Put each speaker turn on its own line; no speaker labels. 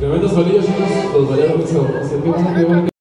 Tremendos palillos, chicos. Los bailaron mucho.